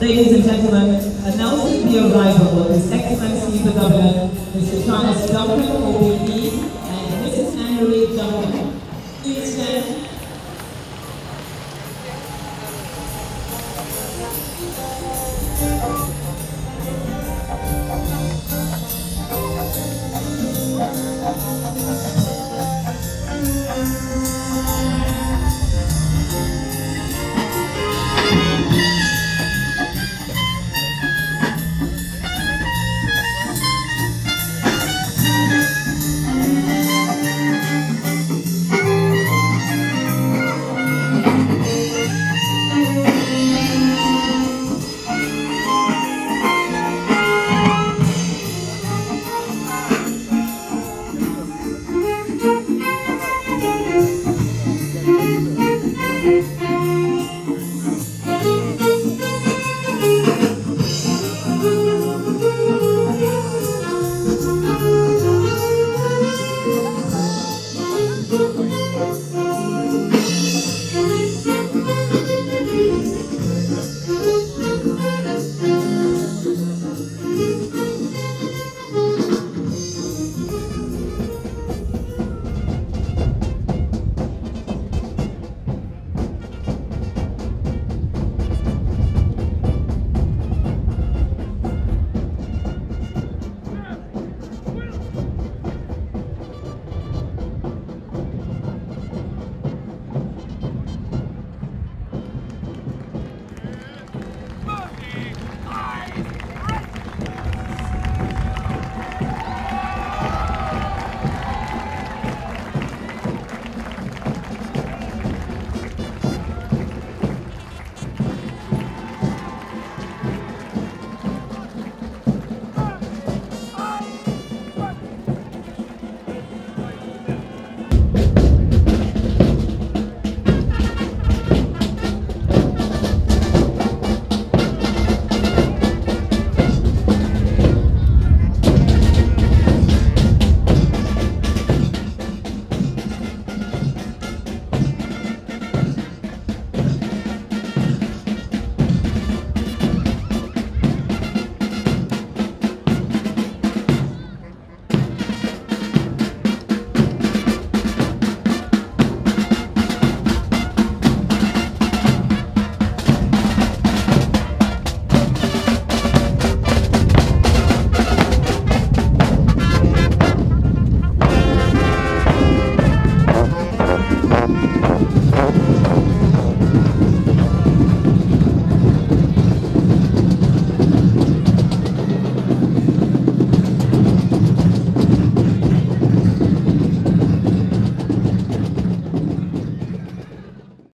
Ladies and gentlemen, announcing the arrival of His Excellency the Governor, Mr. Thomas Duncan, OBE, and Mrs. Anne-Marie Duncan. Please stand.